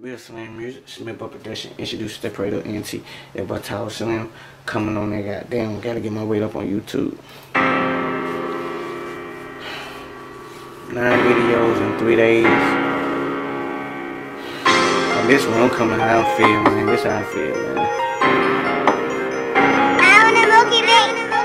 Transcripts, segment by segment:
Real Slam Music, Smith Up Production, introduce the Prater NT. Boy Tall Slim coming on there, goddamn, gotta get my weight up on YouTube. Nine videos in three days. And this one coming how I feel, man. This how I feel, man.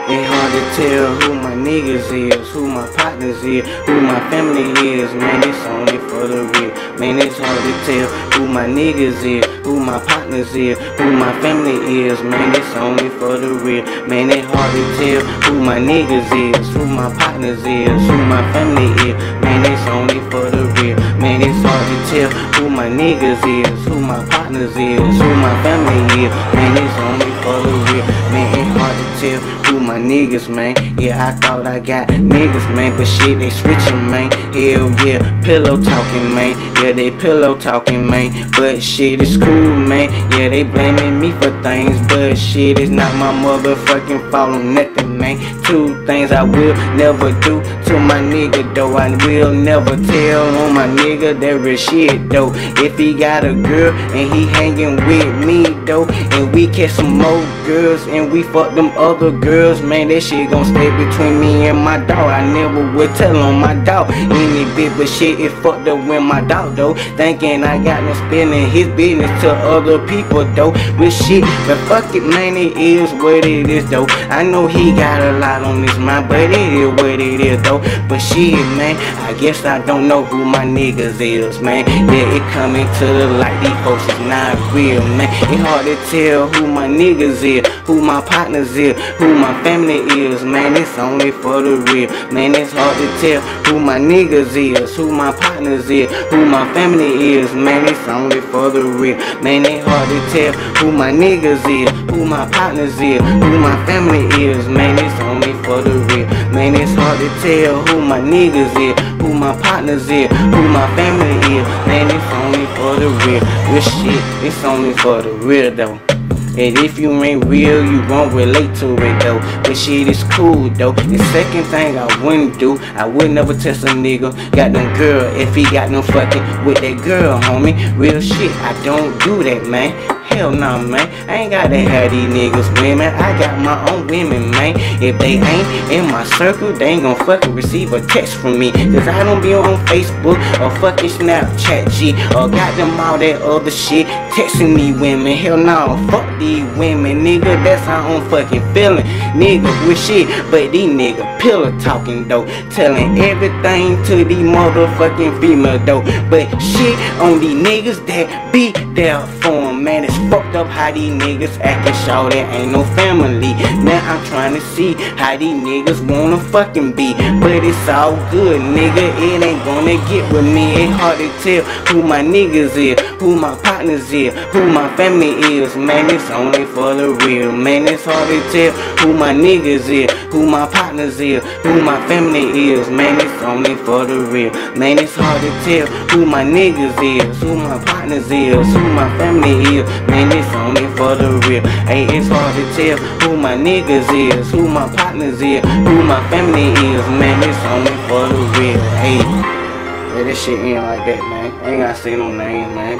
It's hard to tell who my niggas is, who my partners is, who my family is. Man, it's only for the real. Man, it's hard to tell who my niggas is, who my partners is, who my family is. Man, it's only for the real. Man, it's hard to tell who my niggas is, who my partners is, who my family is. Man, it's only for the real. Man, it's hard to tell who my niggas is, who my partners is, who my family is. Man, it's only for the real. Man, it's hard to tell niggas, man. Yeah, I thought I got niggas, man, but shit, they switching, man. Hell yeah, pillow talking, man. Yeah, they pillow talking, man. But shit is cool, man. Yeah, they blaming me for things, but shit is not my motherfucking fault on nothing, man. Two things I will never do to my nigga, though. I will never tell on my nigga that real shit, though. If he got a girl and he hanging with me, though, and we catch some more girls and we fuck them other girls, man, that shit gon' stay between me and my dog. I never would tell on my dog any bit, but shit, it fucked up with my dog, though. Thinking I got no spinning his business to other people, though. But shit, but fuck it, man, it is what it is, though. I know he got a lot on his mind, but it is what it is, though. But shit, man, I guess I don't know who my niggas is, man. Yeah, it coming to the light, these folks is not real, man. It hard to tell who my niggas is, who my partners is, who my my family is, man, it's only for the real. Man, it's hard to tell who my niggas is, who my partners is, who my family is, man, it's only for the real. Man, it's hard to tell who my niggas is, who my partners is, who my family is, man, it's only for the real. Man, it's hard to tell who my niggas is, who my partners is, who my family is, man, it's only for the real. This shit, it's only for the real though. And if you ain't real, you won't relate to it though. But shit is cool though. The second thing I wouldn't do, I would never test a nigga. Got no girl if he got no fucking with that girl, homie. Real shit, I don't do that, man. Hell nah, man. I ain't gotta have these niggas women. I got my own women, man. If they ain't in my circle, they ain't gon' fucking receive a text from me. Cause I don't be on Facebook or fucking Snapchat G or got them all that other shit texting me women. Hell no, fuck these women, nigga. That's how I'm fucking feeling. Nigga with shit, but these nigga pillow talking though. Telling everything to these motherfucking female though. But shit on these niggas that be there for them, man. It's fucked up how these niggas acting show there ain't no family. Now I'm trying to see how these niggas wanna fucking be. But it's all good, nigga. It ain't gonna get with me. It's hard to tell who my niggas is, who my partners is, who my family is. Man, it's only for the real. Man, it's hard to tell who my niggas is, who my partners is, who my family is. Man, it's only for the real. Man, it's hard to tell who my niggas is, who my partners is, who my family is. Man, it's only for the real. Hey, it's hard to tell who my niggas is, who my partners is, who my family is. Man, it's only for the real. Hey, yeah, this shit ain't like that, man. Ain't gotta say no name, man.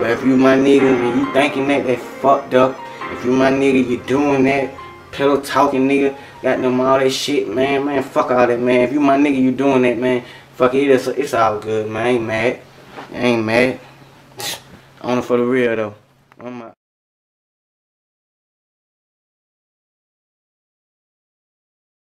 But if you my niggas and you thinking that, they fucked up. If you my nigga, you doing that. Pillow talking nigga, got them all that shit, man. Man, fuck all that, man. If you my nigga, you doing that, man. Fuck it, it's, it's all good, man. I ain't mad. I ain't mad. Only for the real, though. I'm out.